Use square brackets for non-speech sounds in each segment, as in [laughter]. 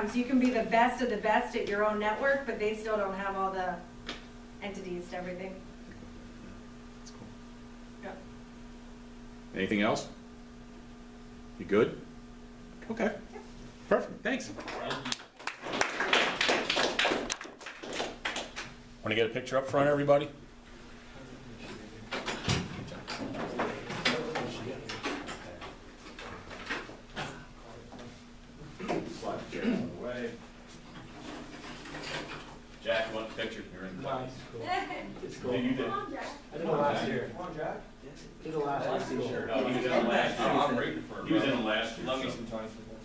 comes. You can be the best of the best at your own network, but they still don't have all the entities to everything. That's cool. Yeah. Anything else? You good? Okay. Perfect, thanks. Want to get a picture up front, everybody? Slide the chair out of the way. Jack, you want a picture? You're in. Nice, cool. [laughs] It's cool. You did. I did it last year. Come on, Jack. Did it last year. No, he was in the last year. I'm rooting for it. He was in the last year. Love me so- some Tony football.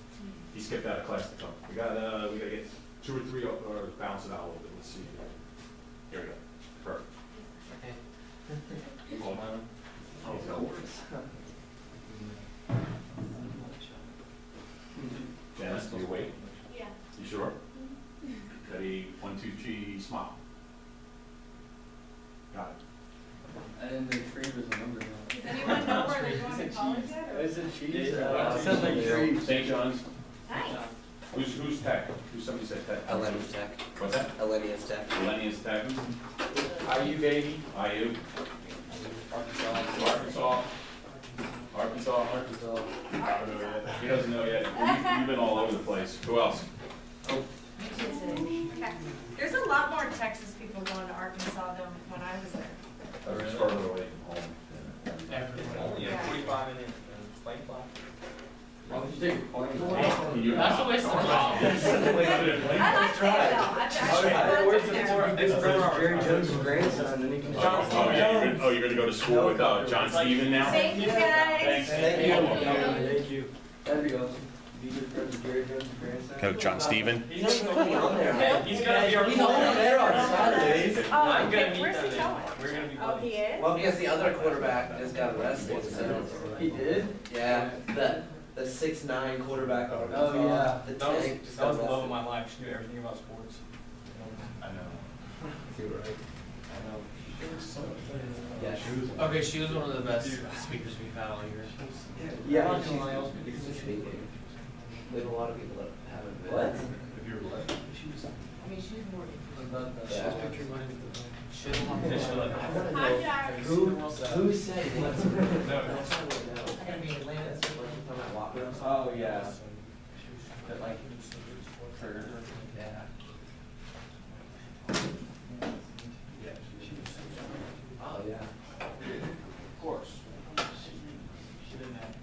He skipped out of class to come. We got, uh, we gotta get two or three, or or bounce it out a little bit, let's see. Here we go. Perfect. Hold on. Oh, no. Janice, do you wait? Yeah. You sure? Ready, one, two, three, smile. Got it. I didn't know tree was a number. Does anyone know where they're going to college yet? or- Is it cheese? Yeah. Uh, Sounds like trees. St. John's, Nice. who's, who's tech? Who's, somebody said tech? Elenius Tech. What's that? Elenius Tech. Millennium Tech. Are you baby? IU, Arkansas. Arkansas, Arkansas, Arkansas. I don't know yet. He doesn't know yet. You've, you've been all over the place. Who else? There's a lot more Texas people going to Arkansas than when I was there. I was further away from home. Only a forty-five minute uh, plane flight. Why would you take a plane? Can That's a waste of time. I like it though. I've actually lived there. It's for Jerry Jones' grandson, and he can. Oh, oh, yeah, you're gonna, oh, you're gonna go to school with, uh, John Stephen now? Thank you guys. Thanks. Thank you. Thank you. That'd be awesome. Be good friends with Jerry Jones' grandson. Coach John Stephen? He's gonna be on there. He's gonna be our. He's only there on Saturdays. Oh, I'm gonna meet where's he going? We're gonna be Oh, he is? Well, because the other quarterback just got arrested, so. He did? Yeah, the, the six nine quarterback on Oh, yeah. The That was, tank just that got was the love of my life. She knew everything about sports. I know. [laughs] You're right. I know. Yeah, she was. Okay, she was one of the best speakers we've had all year. Yeah, she's- she's speaking. We have a lot of people that haven't been. What? If you were left. I mean, she's more. What about that? Yeah. Picture mine with the- She'll- Official. I wanna know Who, who said what? [laughs] No. I gotta be in Atlanta. Oh, yeah. But like, for, Yeah. Oh, yeah. of course. She didn't have.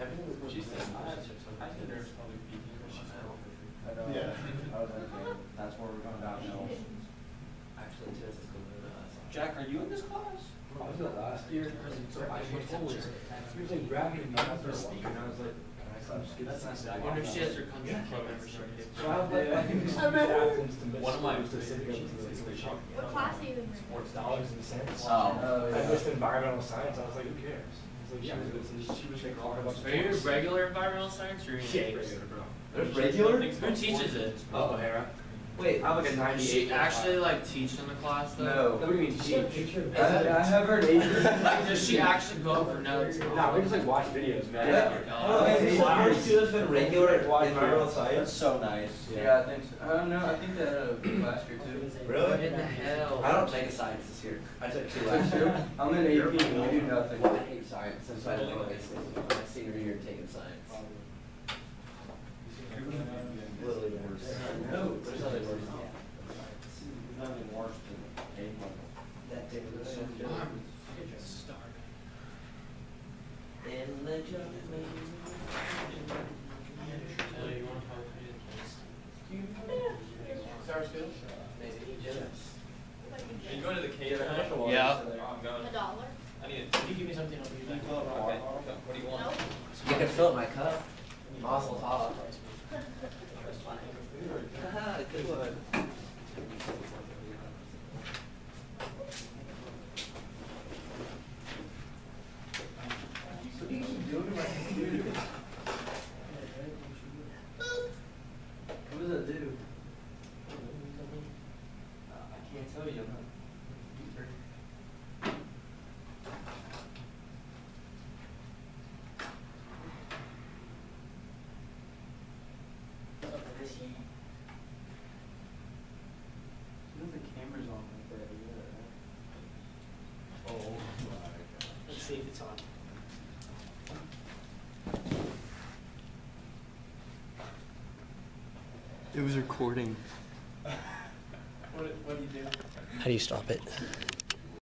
Everything was. She said, I, I said there's probably people, but she's not. I know. Yeah. I was like, okay, that's where we're going downhill. Actually, Tennessee school moved us. Jack, are you in this class? I was there last year, so I was always, he was like grabbing me after a speaker, and I was like, I'm just kidding. That's I wonder if she has her country club membership. So I was like, I think these captains to miss One of my schools to sit together to like, really talk. What class are you in? Sports dollars and cents. Oh. Oh, I missed environmental science, I was like, who cares? I like, yeah, but it's- she was like, talking about Are you sports. regular environmental science or are you? Yeah, regular, bro. There's regular? Who teaches it? Oh, O'Hara. Wait, I have like a Does she ninety-eight. actually like teach in the class though? No. What do you mean, teach? I, I have heard Adrian. [laughs] Like, does she actually go over notes? Nah, we just like watch videos, man. Yeah. Oh, Uh, is the first two has been regular environmental science? so nice. Yeah. Yeah, I think so. I don't know, I think that, uh, last year too. What Really? in the hell? I don't take a science this year. I took two last year. [laughs] I'm in AP and we do nothing. I hate science, and so I didn't like this my senior year taking science. Literally the. No, there's nothing worse. Nothing worse than A. That day was so good. In the jungle. Taylor, you wanna talk to me? Sarsfield? Maybe just. Are you going to the cave? Yeah. I'm going. A dollar? I need. Can you give me something, I'll give you. Okay, what do you want? You can fill my cup. Mazel tov. That's funny. Good one. What are you doing to my computer? What does that do? Uh, I can't tell you, I'm not. he? You know the camera's on like that, yeah. Oh, my God. Let's see if it's on. It was recording. [laughs] What, what do you do? How do you stop it?